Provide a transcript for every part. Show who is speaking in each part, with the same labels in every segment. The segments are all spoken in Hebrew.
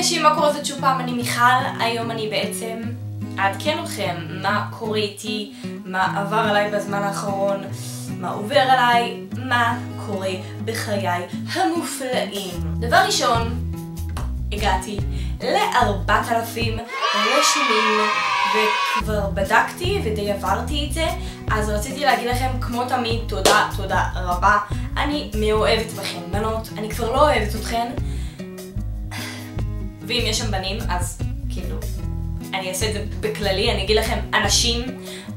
Speaker 1: אנשים, מה קורה? זאת שוב פעם, אני מיכל. היום אני בעצם אעדכן אתכם מה קורה איתי, מה עבר עליי בזמן האחרון, מה עובר עליי, מה קורה בחיי המופלאים. דבר ראשון, הגעתי ל-4,000 רשומים וכבר בדקתי ודי עברתי את זה אז רציתי להגיד לכם כמו תמיד תודה, תודה רבה אני מאוהבת בכם בנות, אני כבר לא אוהבת אתכן ואם יש שם בנים אז כאילו אני אעשה את זה בכללי, אני אגיד לכם אנשים,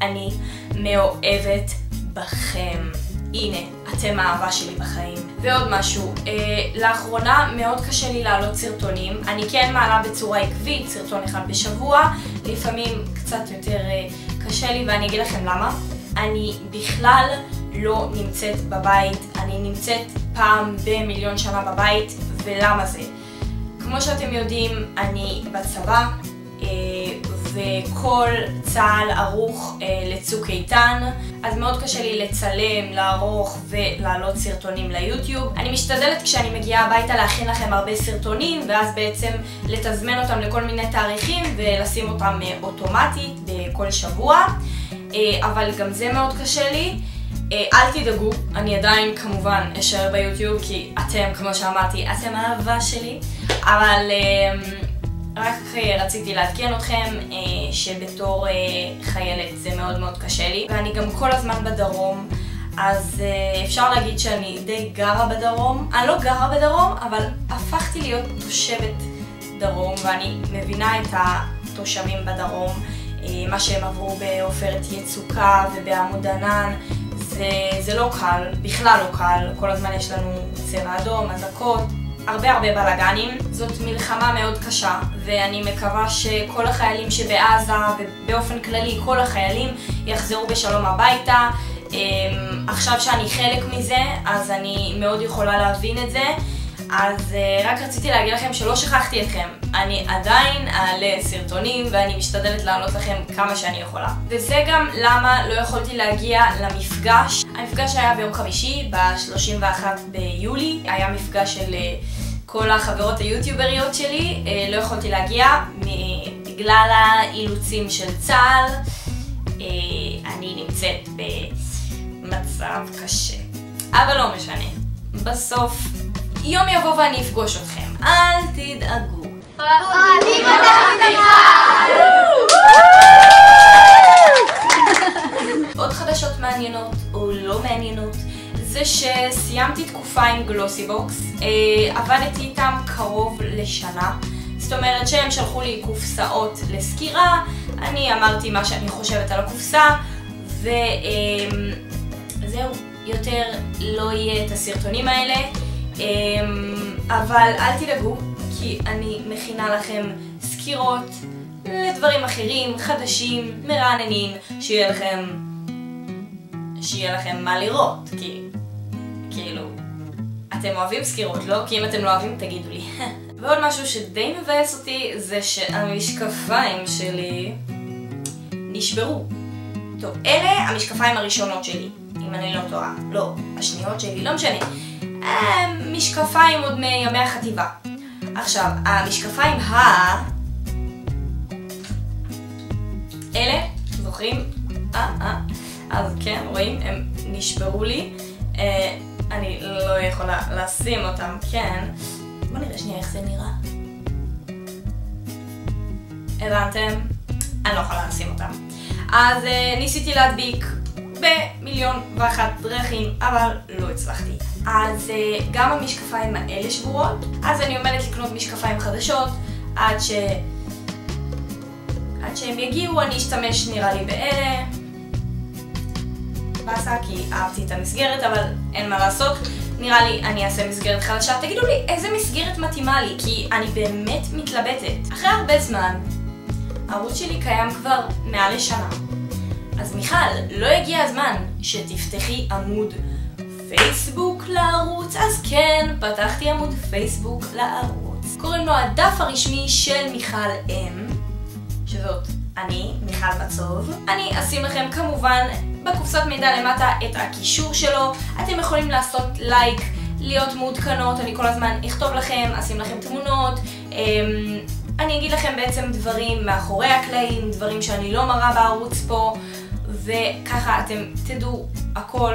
Speaker 1: אני מאוהבת בכם הנה, אתם האהבה שלי בחיים. ועוד משהו, אה, לאחרונה מאוד קשה לי להעלות סרטונים. אני כן מעלה בצורה עקבית, סרטון אחד בשבוע, לפעמים קצת יותר אה, קשה לי ואני אגיד לכם למה. אני בכלל לא נמצאת בבית, אני נמצאת פעם במיליון שנה בבית, ולמה זה? כמו שאתם יודעים, אני בצבא, אה, וכל צה"ל ערוך אה, לצוק איתן, אז מאוד קשה לי לצלם, לערוך ולהעלות סרטונים ליוטיוב. אני משתדלת כשאני מגיעה הביתה להכין לכם הרבה סרטונים, ואז בעצם לתזמן אותם לכל מיני תאריכים ולשים אותם אה, אוטומטית בכל שבוע, אבל גם זה מאוד קשה לי. אה, אל תדאגו, אני עדיין כמובן אשאר ביוטיוב כי אתם, כמו שאמרתי, אתם האהבה שלי, אבל... אה, רק רציתי לעדכן אתכם אה, שבתור חיילת זה מאוד מאוד קשה לי ואני גם כל הזמן בדרום אז אפשר להגיד שאני די גרה בדרום. אני לא גרה בדרום, אבל הפכתי להיות תושבת דרום ואני מבינה את התושבים בדרום מה שהם עברו בעופרת יצוקה ובעמוד ענן לא קל, בכלל לא קל, כל הזמן יש לנו צבע אדום, אזעקות הרבה הרבה בלאגנים. זאת מלחמה מאוד קשה, ואני מקווה שכל החיילים שבעזה, ובאופן כללי כל החיילים, יחזרו בשלום הביתה. אמ, עכשיו שאני חלק מזה, אז אני מאוד יכולה להבין את זה. אז uh, רק רציתי להגיד לכם שלא שכחתי אתכם. אני עדיין אעלה סרטונים ואני משתדלת לעלות לכם כמה שאני יכולה. וזה גם למה לא יכולתי להגיע למפגש. המפגש היה ביום חמישי, ב-31 ביולי. היה מפגש של uh, כל החברות היוטיובריות שלי. Uh, לא יכולתי להגיע בגלל האילוצים של צה"ל. אני נמצאת במצב קשה. אבל לא משנה. בסוף יום יבוא ואני אפגוש אתכם. אל תדאגו. אוהבים עוד חדשות מעניינות או לא מעניינות זה שסיימתי תקופה עם גלוסי בוקס, אה, עבדתי איתם קרוב לשנה, זאת אומרת שהם שלחו לי קופסאות לסקירה, אני אמרתי מה שאני חושבת על הקופסה, וזהו, יותר לא יהיה את הסרטונים האלה. אמ, אבל אל תדאגו, כי אני מכינה לכם סקירות לדברים אחרים, חדשים, מרעננים, שיהיה לכם... שיהיה לכם מה לראות, כי... כאילו... אתם אוהבים סקירות, לא? כי אם אתם לא אוהבים, תגידו לי. ועוד משהו שדי מבאס אותי, זה שהמשקפיים שלי נשברו. טוב, אלה המשקפיים הראשונות שלי, אם אני לא טועה. לא, השניות שלי, לא משנה. משקפיים עוד מימי החטיבה. עכשיו, המשקפיים ה... אלה, זוכרים? אה, אה. אז כן, רואים? הם נשברו לי. אה, אני לא יכולה לשים אותם, כן. בואו נראה שנייה איך זה נראה. הבנתם? אני לא יכולה לשים אותם. אז אה, ניסיתי להדביק במיליון ואחת דרכים, אבל לא הצלחתי. אז uh, גם המשקפיים האלה שבורות, אז אני עומדת לקנות משקפיים חדשות עד ש... עד שהם יגיעו אני אשתמש נראה לי באלה. באסה כי אהבתי את המסגרת אבל אין מה לעשות. נראה לי אני אעשה מסגרת חדשה. תגידו לי איזה מסגרת מתאימה לי כי אני באמת מתלבטת. אחרי הרבה זמן, הערוץ שלי קיים כבר מעל לשנה. אז מיכל, לא הגיע הזמן שתפתחי עמוד פייסבוק לערוץ? אז כן, פתחתי עמוד פייסבוק לערוץ. קוראים לו הדף הרשמי של מיכל אם, שזאת אני, מיכל מצוב. אני אשים לכם כמובן בקופסת מידע למטה את הקישור שלו. אתם יכולים לעשות לייק, להיות מעודכנות, אני כל הזמן אכתוב לכם, אשים לכם תמונות, אמ, אני אגיד לכם בעצם דברים מאחורי הקלעים, דברים שאני לא מראה בערוץ פה, וככה אתם תדעו הכל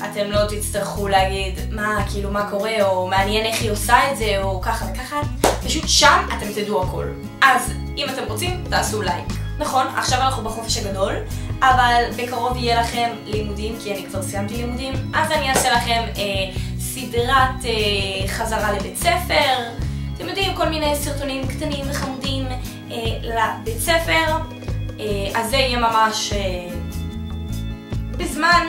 Speaker 1: ואתם לא תצטרכו להגיד מה, כאילו מה קורה, או מעניין איך היא עושה את זה, או ככה וככה, פשוט שם אתם תדעו הכל. אז אם אתם רוצים, תעשו לייק. נכון, עכשיו אנחנו בחופש הגדול, אבל בקרוב יהיה לכם לימודים, כי אני כבר סיימתי לימודים, אז אני אעשה לכם אה, סדרת אה, חזרה לבית ספר, אתם יודעים, כל מיני סרטונים קטנים וחמודים אה, לבית ספר, אה, אז זה יהיה ממש אה, בזמן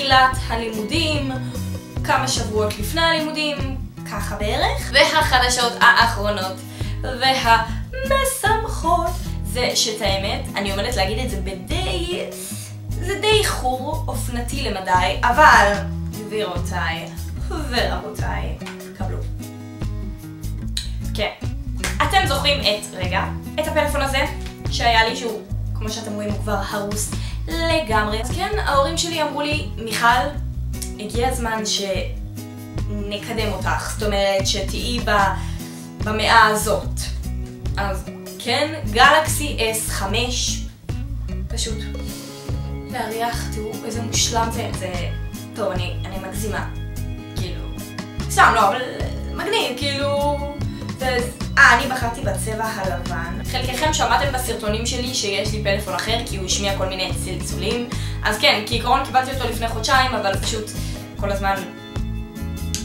Speaker 1: תחילת הלימודים, כמה שבועות לפני הלימודים, ככה בערך, והחדשות האחרונות והמשמחות זה שאת האמת, אני עומדת להגיד את זה בדי... זה די איחור אופנתי למדי, אבל גבירותיי ורבותיי, קבלו. כן. אתם זוכרים את, רגע, את הפלאפון הזה שהיה לי שהוא, כמו שאתם רואים, הוא כבר הרוס לגמרי. אז כן, ההורים שלי אמרו לי, מיכל, הגיע הזמן שנקדם אותך, זאת אומרת שתהיי במאה הזאת. אז כן, גלקסי S5, פשוט להריח, תראו איזה מושלם זה, זה... טוב, אני, אני מגזימה, כאילו, סתם, לא, אבל מגניב, כאילו... אה, אני בחרתי בצבע הלבן. חלקכם שמעתם בסרטונים שלי שיש לי פלאפון אחר, כי הוא השמיע כל מיני צלצולים. אז כן, כעיקרון קיבלתי אותו לפני חודשיים, אבל פשוט כל הזמן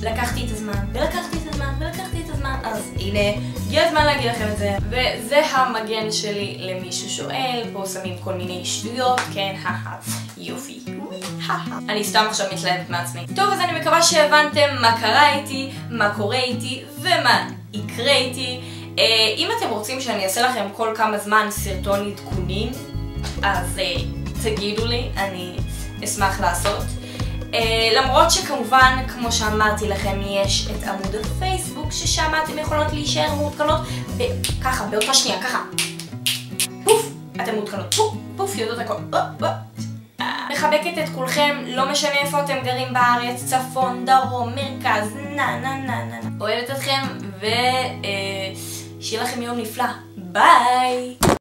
Speaker 1: לקחתי את הזמן, ולקחתי את הזמן, ולקחתי את הזמן, אז הנה, הגיע הזמן להגיד לכם את זה. וזה המגן שלי למי ששואל, פה שמים כל מיני שטויות, כן, הא יופי. אני סתם עכשיו מתלהבת מעצמי. טוב, אז אני מקווה שהבנתם מה קרה איתי, מה קורה איתי, ומה יקרה איתי. Uh, אם אתם רוצים שאני אעשה לכם כל כמה זמן סרטון עדכונים, אז uh, תגידו לי, אני אשמח לעשות. Uh, למרות שכמובן, כמו שאמרתי לכם, יש את עמוד הפייסבוק, ששם אתם יכולות להישאר מעודכנות, וככה, באותה שנייה, ככה. פוף, אתם מעודכנות, פוף, פוף, יודעות הכל. מחבקת את כולכם, לא משנה איפה אתם גרים בארץ, צפון, דרום, מרכז, נה נה נה נה. אוהבת אתכם, ושיהיה לכם יום נפלא. ביי!